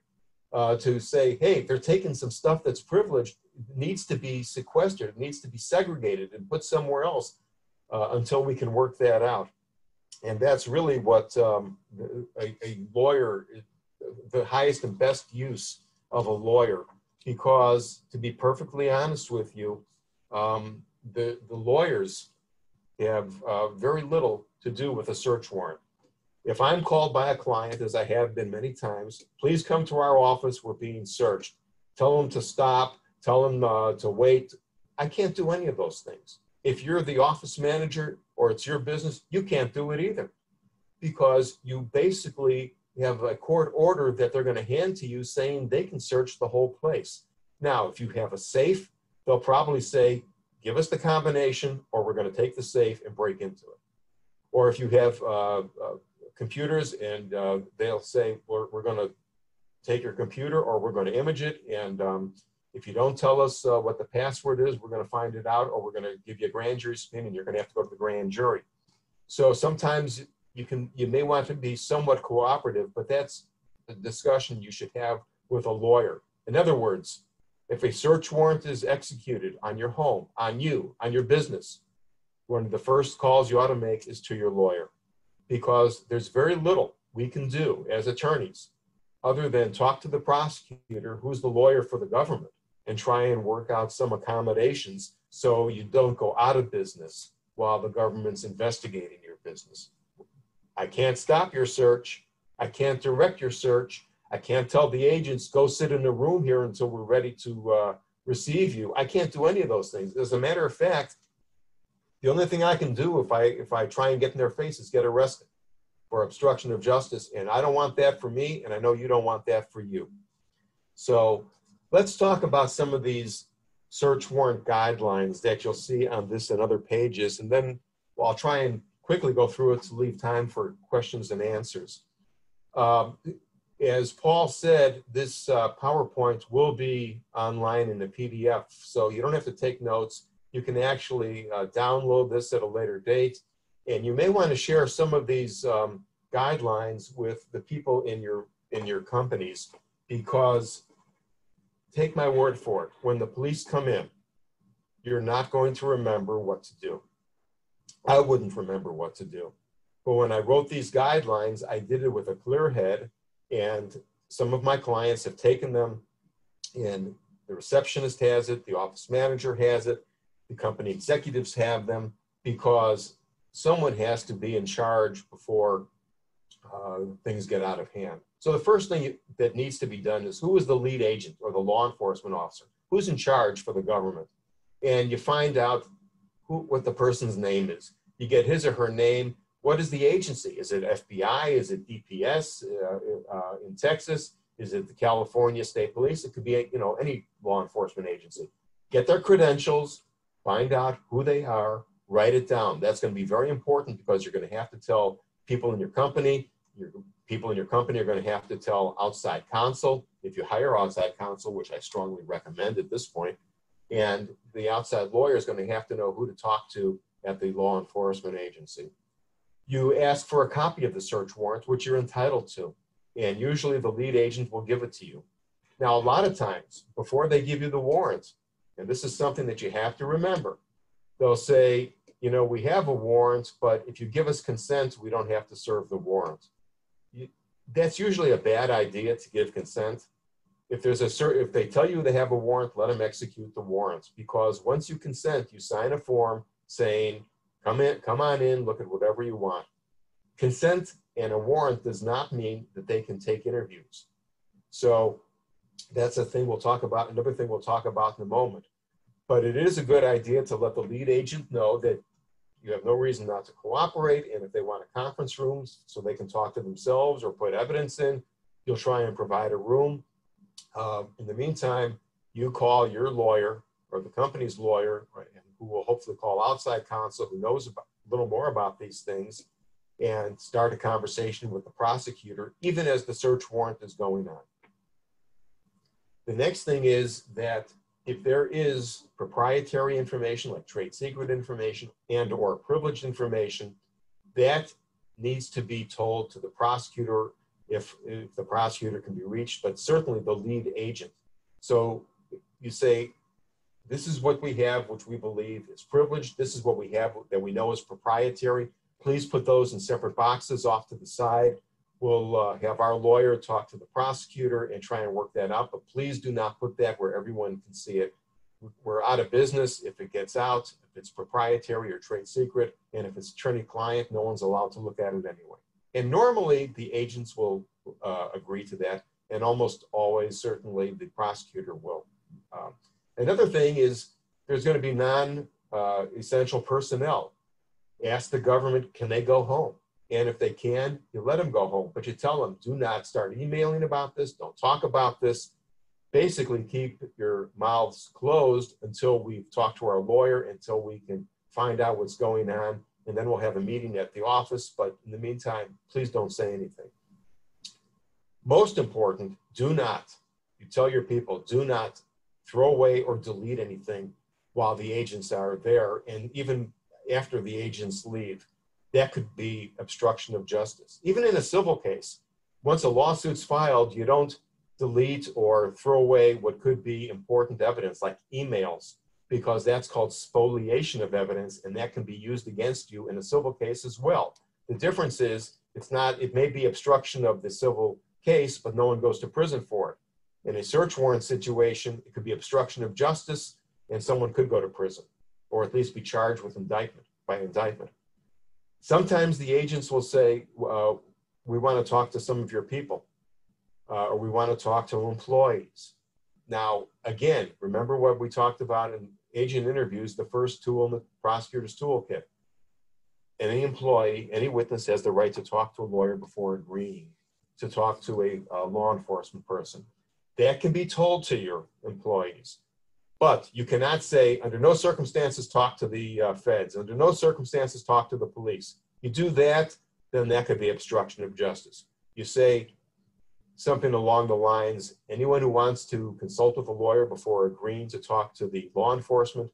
uh, to say, hey, they're taking some stuff that's privileged, needs to be sequestered, it needs to be segregated and put somewhere else uh, until we can work that out. And that's really what um, a, a lawyer, the highest and best use of a lawyer, because to be perfectly honest with you, um, the, the lawyers have uh, very little to do with a search warrant. If I'm called by a client, as I have been many times, please come to our office. We're being searched. Tell them to stop. Tell them uh, to wait. I can't do any of those things. If you're the office manager or it's your business, you can't do it either because you basically have a court order that they're going to hand to you saying they can search the whole place. Now, if you have a safe, they'll probably say, give us the combination or we're going to take the safe and break into it. Or if you have uh, uh, computers and uh, they'll say, we're, we're going to take your computer or we're going to image it. And um, if you don't tell us uh, what the password is, we're going to find it out or we're going to give you a grand jury subpoena and you're going to have to go to the grand jury. So sometimes you can, you may want to be somewhat cooperative, but that's the discussion you should have with a lawyer. In other words, if a search warrant is executed on your home, on you, on your business, one of the first calls you ought to make is to your lawyer because there's very little we can do as attorneys other than talk to the prosecutor, who's the lawyer for the government, and try and work out some accommodations so you don't go out of business while the government's investigating your business. I can't stop your search. I can't direct your search. I can't tell the agents, go sit in a room here until we're ready to uh, receive you. I can't do any of those things. As a matter of fact, the only thing I can do if I if I try and get in their face is get arrested for obstruction of justice, and I don't want that for me, and I know you don't want that for you. So let's talk about some of these search warrant guidelines that you'll see on this and other pages, and then I'll try and quickly go through it to leave time for questions and answers. Um, as Paul said, this uh, PowerPoint will be online in the PDF, so you don't have to take notes. You can actually uh, download this at a later date. And you may want to share some of these um, guidelines with the people in your in your companies because take my word for it, when the police come in, you're not going to remember what to do. I wouldn't remember what to do. But when I wrote these guidelines, I did it with a clear head, and some of my clients have taken them, and the receptionist has it, the office manager has it, the company executives have them, because someone has to be in charge before uh, things get out of hand. So the first thing that needs to be done is who is the lead agent or the law enforcement officer? Who's in charge for the government? And you find out who, what the person's name is. You get his or her name. What is the agency? Is it FBI? Is it DPS uh, uh, in Texas? Is it the California State Police? It could be, you know, any law enforcement agency. Get their credentials, find out who they are, write it down. That's going to be very important because you're going to have to tell people in your company, your people in your company are going to have to tell outside counsel if you hire outside counsel, which I strongly recommend at this point. And the outside lawyer is going to have to know who to talk to at the law enforcement agency. You ask for a copy of the search warrant, which you're entitled to, and usually the lead agent will give it to you. Now, a lot of times, before they give you the warrant, and this is something that you have to remember, they'll say, you know, we have a warrant, but if you give us consent, we don't have to serve the warrant. You, that's usually a bad idea to give consent. If there's a certain, if they tell you they have a warrant, let them execute the warrants because once you consent, you sign a form saying, come in, come on in, look at whatever you want. Consent and a warrant does not mean that they can take interviews. So that's a thing we'll talk about. Another thing we'll talk about in a moment. But it is a good idea to let the lead agent know that you have no reason not to cooperate. And if they want a conference room so they can talk to themselves or put evidence in, you'll try and provide a room. Uh, in the meantime, you call your lawyer or the company's lawyer, right, who will hopefully call outside counsel who knows about, a little more about these things and start a conversation with the prosecutor, even as the search warrant is going on. The next thing is that if there is proprietary information like trade secret information and or privileged information, that needs to be told to the prosecutor if, if the prosecutor can be reached, but certainly the lead agent. So you say, this is what we have, which we believe is privileged. This is what we have that we know is proprietary. Please put those in separate boxes off to the side. We'll uh, have our lawyer talk to the prosecutor and try and work that out, but please do not put that where everyone can see it. We're out of business if it gets out, if it's proprietary or trade secret, and if it's attorney-client, no one's allowed to look at it anyway. And normally the agents will uh, agree to that, and almost always, certainly, the prosecutor will. Um, another thing is there's going to be non-essential uh, personnel. Ask the government, can they go home? And if they can, you let them go home, but you tell them, do not start emailing about this, don't talk about this. Basically, keep your mouths closed until we've talked to our lawyer, until we can find out what's going on and then we'll have a meeting at the office. But in the meantime, please don't say anything. Most important, do not, you tell your people, do not throw away or delete anything while the agents are there. And even after the agents leave, that could be obstruction of justice. Even in a civil case, once a lawsuit's filed, you don't delete or throw away what could be important evidence like emails because that's called spoliation of evidence and that can be used against you in a civil case as well. The difference is it's not, it may be obstruction of the civil case, but no one goes to prison for it. In a search warrant situation, it could be obstruction of justice and someone could go to prison or at least be charged with indictment by indictment. Sometimes the agents will say, uh, we want to talk to some of your people uh, or we want to talk to employees now, again, remember what we talked about in agent interviews, the first tool in the prosecutor's toolkit. Any employee, any witness has the right to talk to a lawyer before agreeing to talk to a, a law enforcement person. That can be told to your employees. But you cannot say, under no circumstances, talk to the uh, feds, under no circumstances, talk to the police. You do that, then that could be obstruction of justice. You say, something along the lines anyone who wants to consult with a lawyer before agreeing to talk to the law enforcement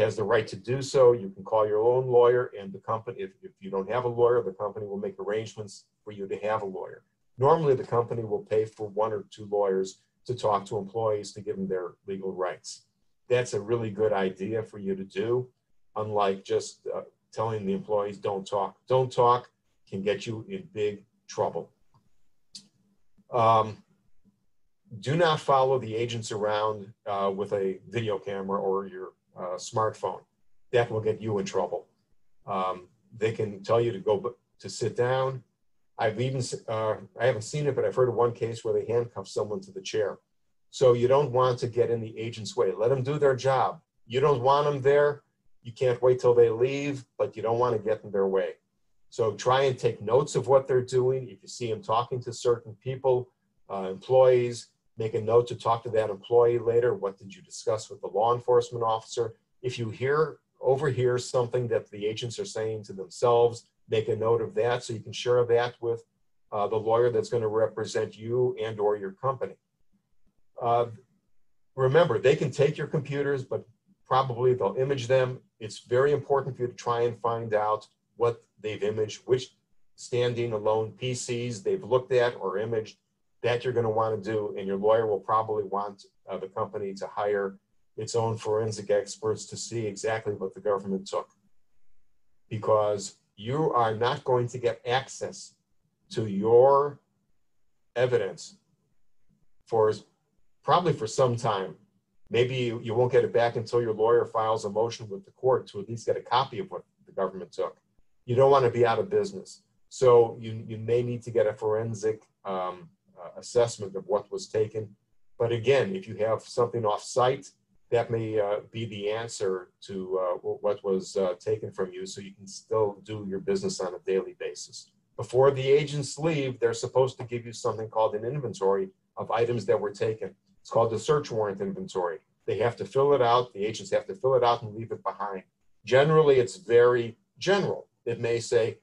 has the right to do so. You can call your own lawyer, and the company, if, if you don't have a lawyer, the company will make arrangements for you to have a lawyer. Normally, the company will pay for one or two lawyers to talk to employees to give them their legal rights. That's a really good idea for you to do, unlike just uh, telling the employees don't talk. Don't talk can get you in big trouble. Um, do not follow the agents around uh, with a video camera or your uh, smartphone. That will get you in trouble. Um, they can tell you to go to sit down. I've even uh, I haven't seen it, but I've heard of one case where they handcuff someone to the chair. So you don't want to get in the agent's way. Let them do their job. You don't want them there. You can't wait till they leave, but you don't want to get in their way. So try and take notes of what they're doing. If you see them talking to certain people, uh, employees, make a note to talk to that employee later. What did you discuss with the law enforcement officer? If you hear, overhear something that the agents are saying to themselves, make a note of that so you can share that with uh, the lawyer that's going to represent you and or your company. Uh, remember, they can take your computers, but probably they'll image them. It's very important for you to try and find out what they've imaged, which standing alone PCs they've looked at or imaged that you're going to want to do. And your lawyer will probably want uh, the company to hire its own forensic experts to see exactly what the government took. Because you are not going to get access to your evidence for probably for some time. Maybe you, you won't get it back until your lawyer files a motion with the court to at least get a copy of what the government took you don't want to be out of business. So you, you may need to get a forensic um, uh, assessment of what was taken. But again, if you have something off site, that may uh, be the answer to uh, what was uh, taken from you so you can still do your business on a daily basis. Before the agents leave, they're supposed to give you something called an inventory of items that were taken. It's called the search warrant inventory. They have to fill it out, the agents have to fill it out and leave it behind. Generally, it's very general it may say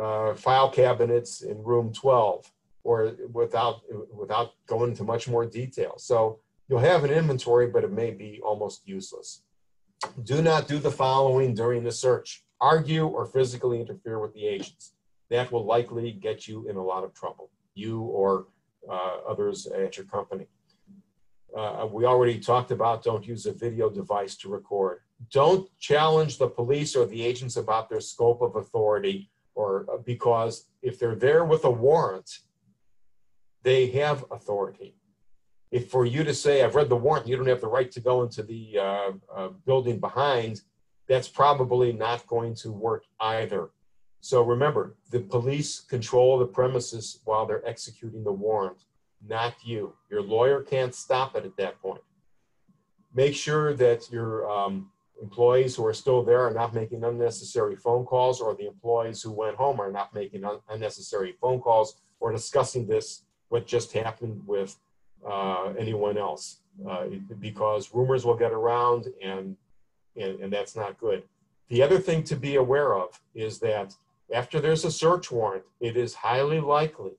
uh, file cabinets in room 12 or without without going into much more detail. So you'll have an inventory, but it may be almost useless. Do not do the following during the search. Argue or physically interfere with the agents. That will likely get you in a lot of trouble, you or uh, others at your company. Uh, we already talked about don't use a video device to record don't challenge the police or the agents about their scope of authority or uh, because if they're there with a warrant they have authority. If for you to say i've read the warrant you don't have the right to go into the uh, uh, building behind that's probably not going to work either. So remember the police control the premises while they're executing the warrant not you. Your lawyer can't stop it at that point. Make sure that your um, employees who are still there are not making unnecessary phone calls, or the employees who went home are not making un- unnecessary phone calls or discussing this, what just happened with uh, anyone else, uh, because rumors will get around and, and, and that's not good. The other thing to be aware of is that after there's a search warrant, it is highly likely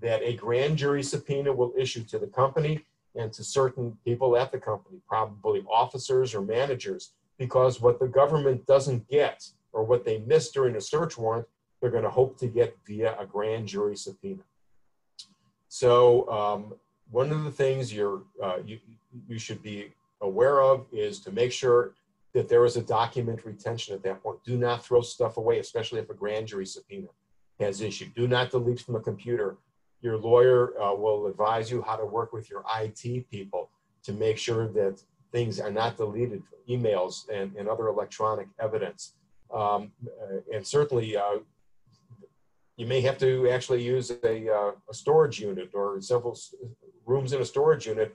that a grand jury subpoena will issue to the company and to certain people at the company, probably officers or managers, because what the government doesn't get or what they miss during a search warrant, they're going to hope to get via a grand jury subpoena. So um, one of the things you're, uh, you, you should be aware of is to make sure that there is a document retention at that point. Do not throw stuff away, especially if a grand jury subpoena has issued. Do not delete from a computer. Your lawyer uh, will advise you how to work with your IT people to make sure that things are not deleted, emails and, and other electronic evidence. Um, uh, and certainly, uh, you may have to actually use a, uh, a, storage unit or several rooms in a storage unit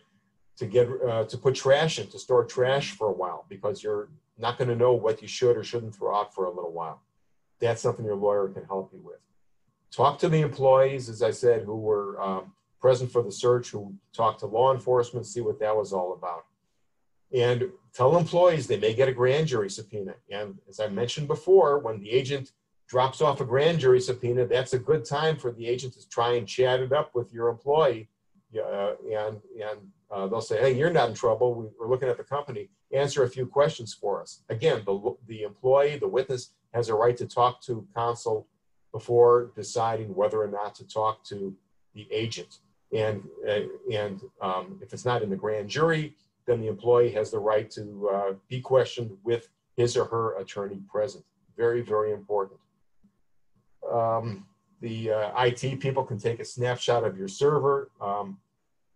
to get uh, to put trash in to store trash for a while because you're not going to know what you should or shouldn't throw out for a little while. That's something your lawyer can help you with. Talk to the employees, as I said, who were um, present for the search, who talked to law enforcement, see what that was all about and tell employees they may get a grand jury subpoena. And as I mentioned before, when the agent drops off a grand jury subpoena, that's a good time for the agent to try and chat it up with your employee uh, and, and uh, they'll say, hey, you're not in trouble. We, we're looking at the company. Answer a few questions for us. Again, the, the employee, the witness, has a right to talk to counsel before deciding whether or not to talk to the agent. And, uh, and um, if it's not in the grand jury, then the employee has the right to uh, be questioned with his or her attorney present. Very, very important. Um, the uh, IT people can take a snapshot of your server um,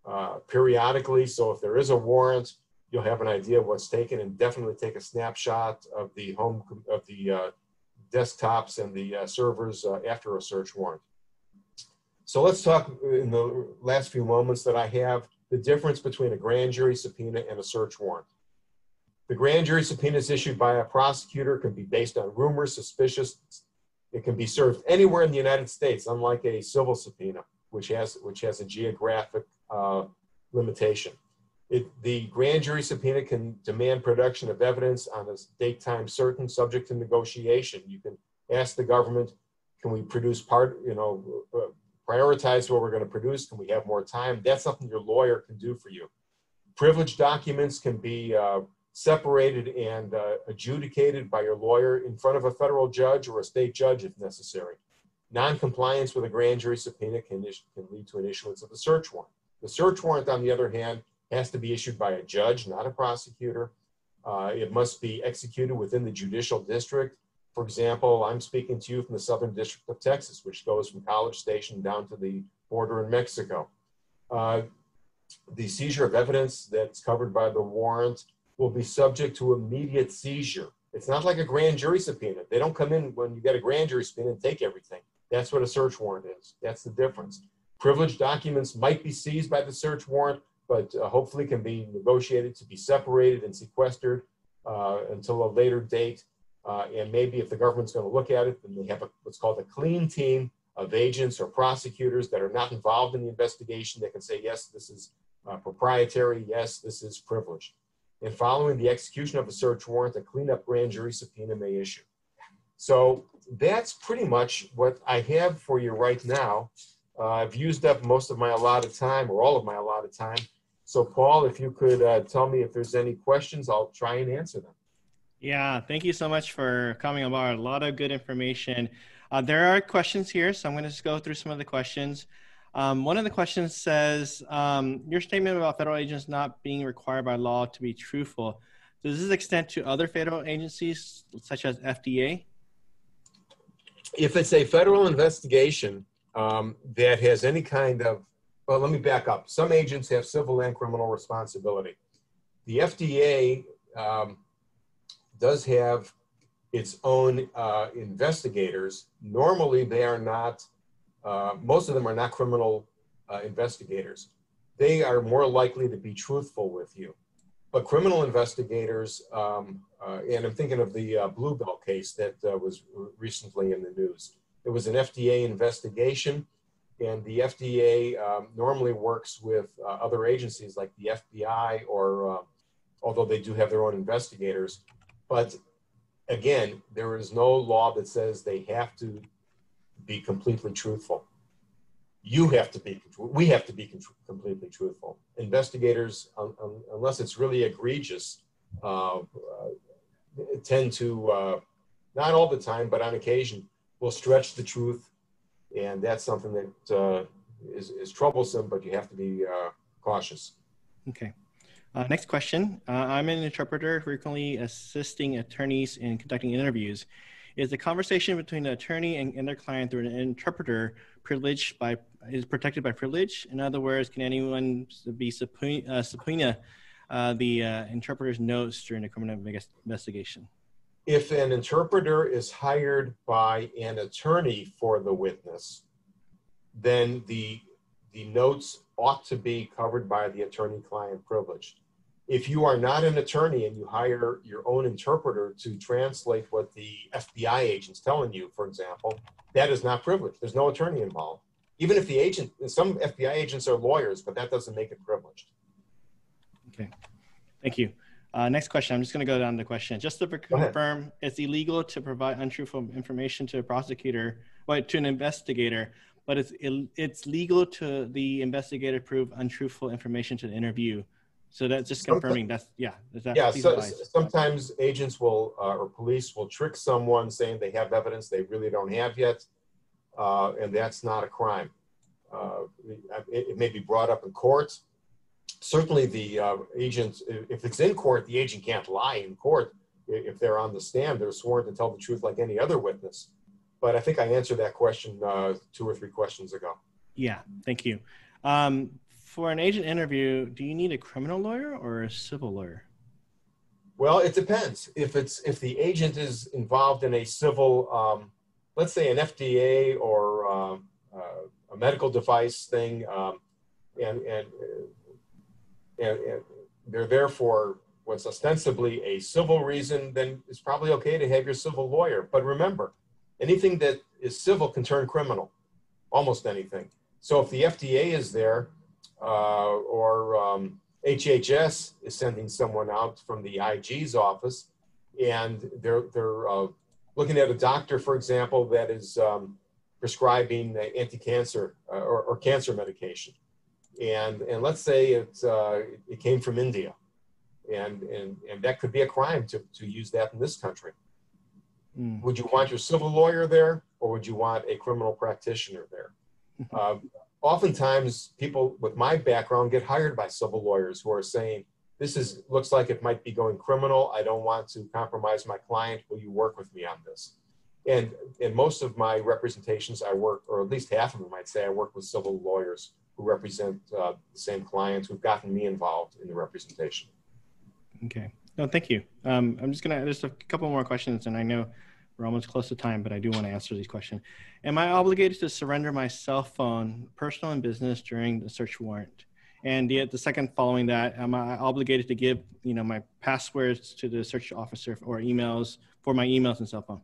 uh, periodically. So if there is a warrant, you'll have an idea of what's taken and definitely take a snapshot of the home of the uh, desktops and the uh, servers uh, after a search warrant. So let's talk in the last few moments that I have the difference between a grand jury subpoena and a search warrant. The grand jury subpoena issued by a prosecutor, can be based on rumors, suspicious. It can be served anywhere in the United States, unlike a civil subpoena, which has, which has a geographic uh, limitation. It, the grand jury subpoena can demand production of evidence on a date time certain, subject to negotiation. You can ask the government, can we produce part, you know, uh, prioritize what we're going to produce? Can we have more time? That's something your lawyer can do for you. Privileged documents can be uh, separated and uh, adjudicated by your lawyer in front of a federal judge or a state judge if necessary. Non-compliance with a grand jury subpoena can, can lead to an issuance of a search warrant. The search warrant, on the other hand, has to be issued by a judge, not a prosecutor. Uh, it must be executed within the judicial district. For example, I'm speaking to you from the Southern District of Texas, which goes from College Station down to the border in Mexico. Uh, the seizure of evidence that's covered by the warrant will be subject to immediate seizure. It's not like a grand jury subpoena. They don't come in when you get a grand jury subpoena and take everything. That's what a search warrant is. That's the difference. Privileged documents might be seized by the search warrant, but uh, hopefully can be negotiated to be separated and sequestered uh, until a later date. Uh, and maybe if the government's going to look at it, then they have a, what's called a clean team of agents or prosecutors that are not involved in the investigation that can say, yes, this is uh, proprietary, yes, this is privileged. And following the execution of a search warrant, a cleanup grand jury subpoena may issue. So that's pretty much what I have for you right now. Uh, I've used up most of my allotted time or all of my allotted time. So, Paul, if you could uh, tell me if there's any questions, I'll try and answer them. Yeah, thank you so much for coming aboard. A lot of good information. Uh, there are questions here, so I'm going to just go through some of the questions. Um, one of the questions says, um, your statement about federal agents not being required by law to be truthful, does this extend to other federal agencies such as FDA? If it's a federal investigation um, that has any kind of well, let me back up. Some agents have civil and criminal responsibility. The FDA um, does have its own uh, investigators. Normally, they are not, uh, most of them are not criminal uh, investigators. They are more likely to be truthful with you. But criminal investigators, um, uh, and I'm thinking of the uh, Blue Bell case that uh, was recently in the news. It was an FDA investigation and the FDA um, normally works with other agencies like the FBI, or although they do have their own investigators. But again, there is no law that says they have to be completely truthful. You have to be, we have to be completely truthful. Investigators, um, um, unless it's really egregious, uh, uh tend to, uh, not all the time, but on occasion, will stretch the truth and that's something that uh, is is troublesome, but you have to be uh, cautious. Okay. Uh, next question. Uh, I'm an interpreter frequently assisting attorneys in conducting interviews. Is the conversation between the attorney and, and their client through an interpreter privileged by is protected by privilege? In other words, can anyone be subpoena, uh, subpoena uh, the interpreter's notes during a criminal investigation? if an interpreter is hired by an attorney for the witness, then the, the notes ought to be covered by the attorney-client privilege. If you are not an attorney and you hire your own interpreter to translate what the FBI agent's telling you, for example, that is not privileged. There's no attorney involved. Even if the agent, some FBI agents are lawyers, but that doesn't make it privileged. Okay, thank you. Uh, next question. I'm just going to go down the question. Just to confirm, it's illegal to provide untruthful information to a prosecutor, well, to an investigator, but it's it's legal to the investigator prove untruthful information to the interview. So that's just confirming. That's yeah. That, yeah. So, sometimes agents will uh, or police will trick someone saying they have evidence they really don't have yet, uh, and that's not a crime. Uh, it, it, may be brought up in court. Certainly, the uh, agent, if it's in court, the agent can't lie in court. If they're on the stand, they're sworn to tell the truth like any other witness. But I think I answered that question uh, two or three questions ago. Yeah, thank you. Um, for an agent interview, do you need a criminal lawyer or a civil lawyer? Well, it depends. If it's if the agent is involved in a civil, um, let's say an FDA or uh, uh, a medical device thing, um, and, and and and they're there for what's ostensibly a civil reason, then it's probably okay to have your civil lawyer. But remember, anything that is civil can turn criminal, almost anything. So if the FDA is there uh, or um, HHS is sending someone out from the IG's office, and they're they're uh, looking at a doctor, for example, that is um, prescribing anti-cancer uh, or, or, cancer medication, and and let's say it uh, it came from India, and and and that could be a crime to to use that in this country. Mm. Would you want your civil lawyer there, or would you want a criminal practitioner there? *laughs* Uh, oftentimes people with my background get hired by civil lawyers who are saying, this is looks like it might be going criminal. I don't want to compromise my client. Will you work with me on this? And in most of my representations, I work, or at least half of them, I'd say, I work with civil lawyers who represent uh, the same clients who've gotten me involved in the representation. Okay. No, thank you. Um, I'm just gonna just a couple more questions, and I know we're almost close to time, but I do want to answer these questions. Am I obligated to surrender my cell phone, personal and business, during the search warrant? And yet the second following that, am I obligated to give, you know, my passwords to the search officer or emails for my emails and cell phone?